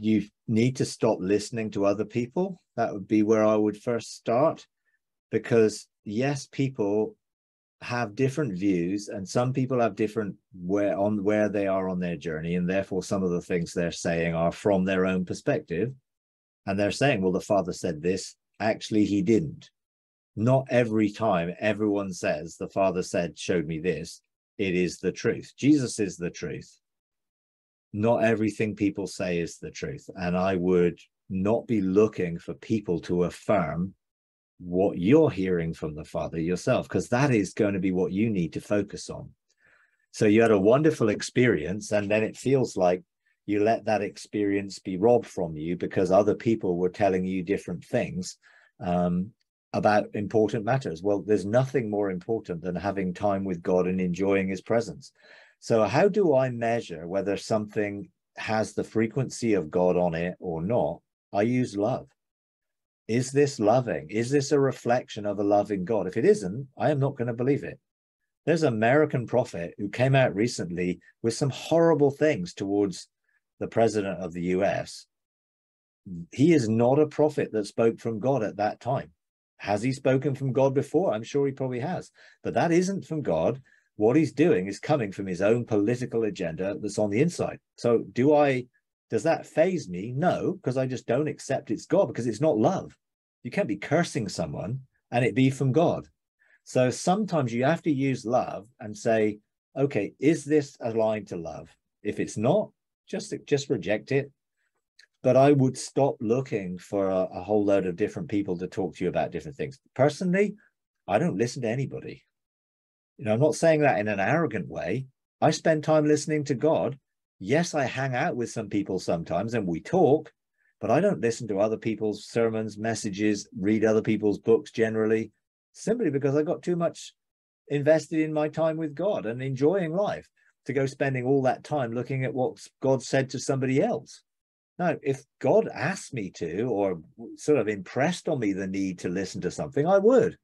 you need to stop listening to other people. That would be where I would first start. Because yes, people have different views and some people have different where on where they are on their journey and therefore some of the things they're saying are from their own perspective. And they're saying well the father said this. Actually he didn't. Not every time everyone says the father said showed me this. It is the truth. Jesus is the truth not everything people say is the truth and i would not be looking for people to affirm what you're hearing from the father yourself because that is going to be what you need to focus on so you had a wonderful experience and then it feels like you let that experience be robbed from you because other people were telling you different things um, about important matters. Well, there's nothing more important than having time with God and enjoying his presence. So, how do I measure whether something has the frequency of God on it or not? I use love. Is this loving? Is this a reflection of a loving God? If it isn't, I am not going to believe it. There's an American prophet who came out recently with some horrible things towards the president of the US. He is not a prophet that spoke from God at that time. Has he spoken from God before? I'm sure he probably has, but that isn't from God. What he's doing is coming from his own political agenda that's on the inside. So, do I, does that faze me? No, because I just don't accept it's God because it's not love. You can't be cursing someone and it be from God. So, sometimes you have to use love and say, okay, is this aligned to love? If it's not, just just reject it but I would stop looking for a, a, whole load of different people to talk to you about different things. Personally, I don't listen to anybody. You know, I'm not saying that in an arrogant way. I spend time listening to God. Yes, I hang out with some people sometimes and we talk, but I don't listen to other people's sermons, messages, read other people's books generally, simply because I got too much invested in my time with God and enjoying life to go spending all that time looking at what God said to somebody else. Now, if God asked me to, or sort of impressed on me the need to listen to something, I would.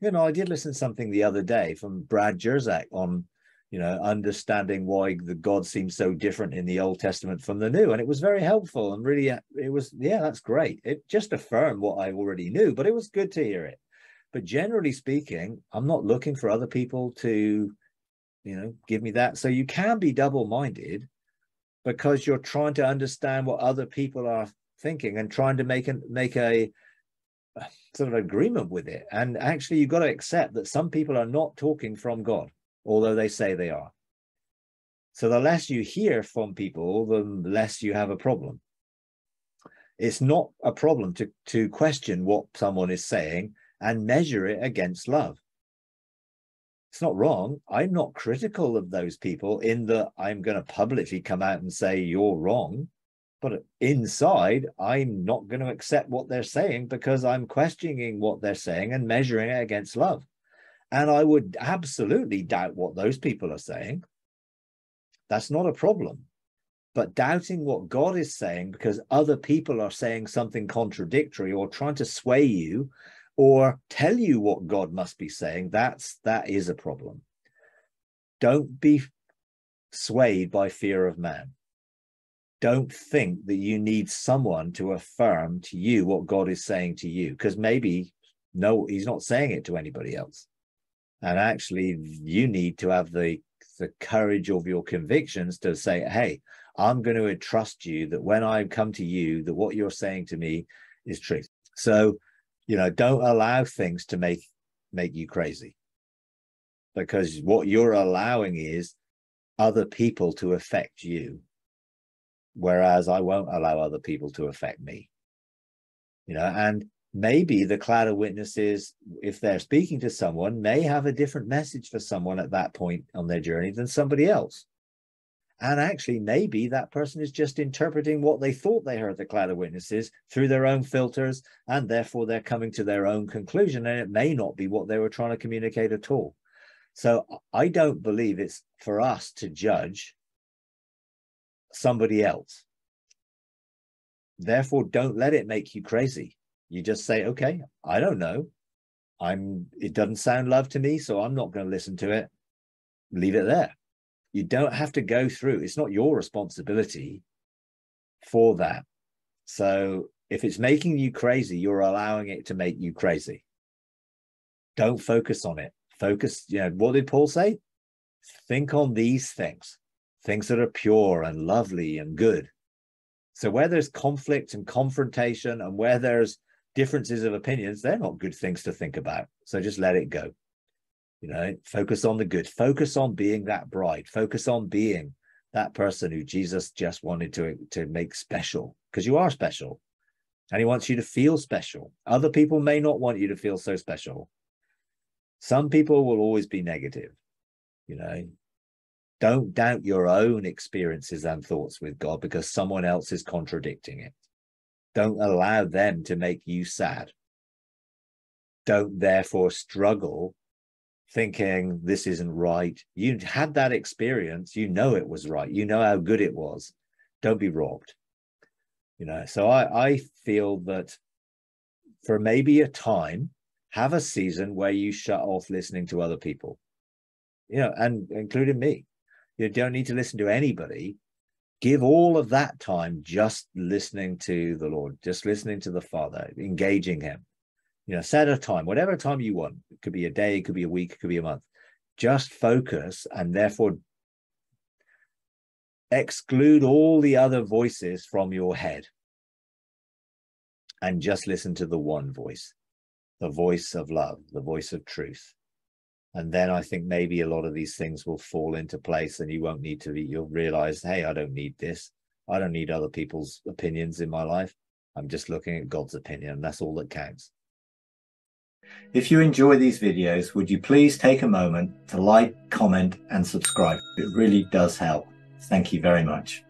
You know, I did listen to something the other day from Brad Jersak on, you know, understanding why the God seems so different in the Old Testament from the New, and it was very helpful and really, uh, it was, yeah, that's great. It just affirmed what I already knew, but it was good to hear it. But generally speaking, I'm not looking for other people to, you know, give me that. So you can be double-minded because you're trying to understand what other people are thinking and trying to make a make a sort of agreement with it. And actually, you've got to accept that some people are not talking from God, although they say they are. So the less you hear from people, the less you have a problem. It's not a problem to, to question what someone is saying and measure it against love it's not wrong. I'm not critical of those people in that I'm going to publicly come out and say you're wrong. But inside, I'm not going to accept what they're saying because I'm questioning what they're saying and measuring it against love. And I would absolutely doubt what those people are saying. That's not a problem. But doubting what God is saying because other people are saying something contradictory or trying to sway you or tell you what God must be saying, that's that is a problem. Don't be swayed by fear of man. Don't think that you need someone to affirm to you what God is saying to you, because maybe no, he's not saying it to anybody else. And actually, you need to have the the courage of your convictions to say, hey, I'm going to trust you that when I come to you, that what you're saying to me is truth. So you know don't allow things to make make you crazy because what you're allowing is other people to affect you whereas i won't allow other people to affect me you know and maybe the cloud of witnesses if they're speaking to someone may have a different message for someone at that point on their journey than somebody else and actually, maybe that person is just interpreting what they thought they heard the cloud of witnesses through their own filters, and therefore they're coming to their own conclusion. And it may not be what they were trying to communicate at all. So I don't believe it's for us to judge somebody else. Therefore, don't let it make you crazy. You just say, okay, I don't know. I'm it doesn't sound love to me, so I'm not going to listen to it. Leave it there you don't have to go through it's not your responsibility for that. So if it's making you crazy, you're allowing it to make you crazy. Don't focus on it. Focus, you know, what did Paul say? Think on these things, things that are pure and lovely and good. So where there's conflict and confrontation and where there's differences of opinions, they're not good things to think about. So just let it go. You know, focus on the good. Focus on being that bride. Focus on being that person who Jesus just wanted to, to make special because you are special and he wants you to feel special. Other people may not want you to feel so special. Some people will always be negative. You know, don't doubt your own experiences and thoughts with God because someone else is contradicting it. Don't allow them to make you sad. Don't therefore struggle thinking this isn't right. You had that experience. You know it was right. You know how good it was. Don't be robbed. You know, so I, I feel that for maybe a time, have a season where you shut off listening to other people, you know, and including me. You don't need to listen to anybody give all of that time just listening to the Lord, just listening to the Father, engaging Him. You know, set a time, whatever time you want. It could be a day, it could be a week, it could be a month. Just focus and therefore exclude all the other voices from your head and just listen to the one voice, the voice of love, the voice of truth and then i think maybe a lot of these things will fall into place and you won't need to be you'll realize hey i don't need this. I don't need other people's opinions in my life. I'm just looking at god's opinion and that's all that counts. If you enjoy these videos would you please take a moment to like comment and subscribe? It really does help. Thank you very much